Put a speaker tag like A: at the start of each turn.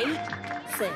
A: 8C.